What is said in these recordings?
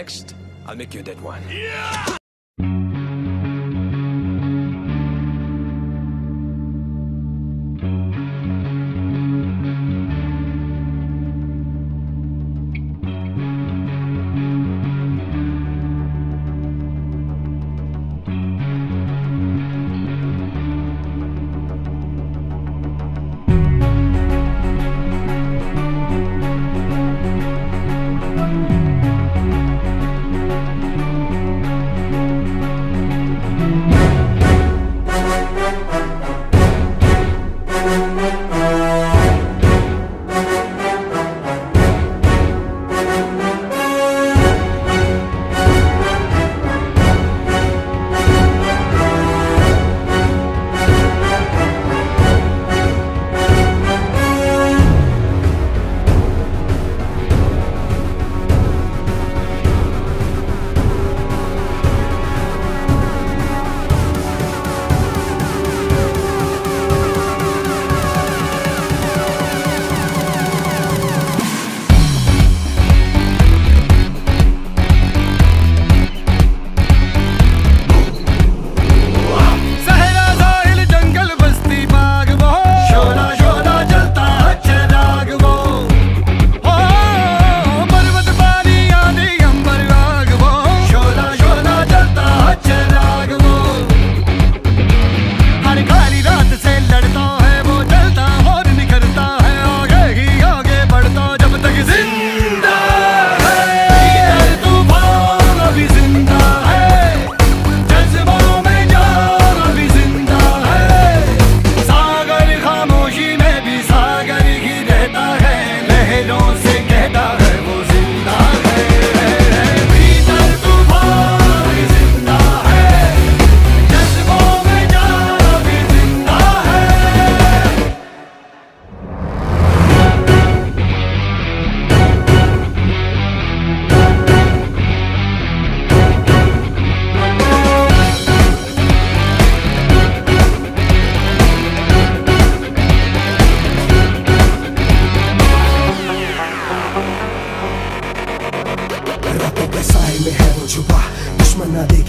next, I'll make you a dead one. Yeah!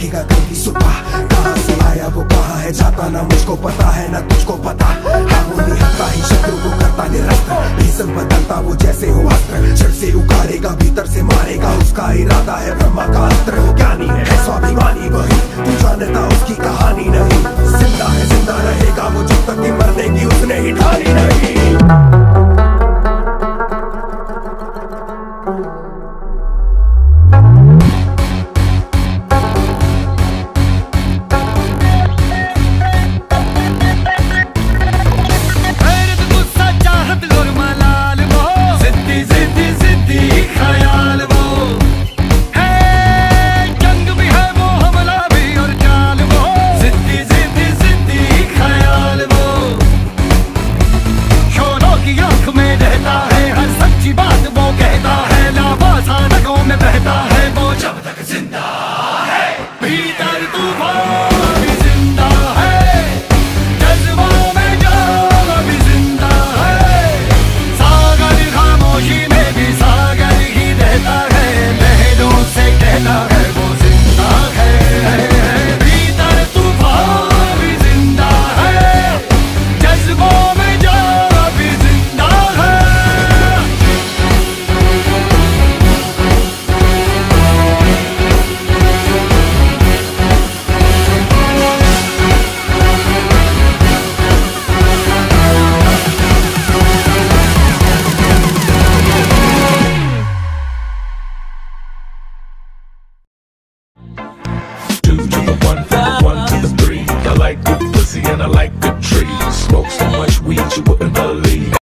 देखेगा कभी सुबह। कहाँ से आया वो कहाँ है, जाता ना मुझको पता है, ना तुझको पता। हाँ वो निहत्ता ही शत्रु को करता निरस्त भीषण बदलता वो जैसे हो अस्त्र। जड़ से उखाड़ेगा, भीतर से मारेगा। उसका इरादा है ब्रह्मा का अस्त्र वो ज्ञानी है, स्वाभिमानी वही। तू जानता उसकी कहानी नहीं। ज़िंदा है, ज़िंदा कि